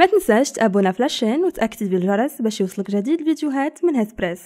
ما تنساش ت abonner في la chaîne وت activer الجرس باش يوصلك جديد الفيديوهات من هيسبريس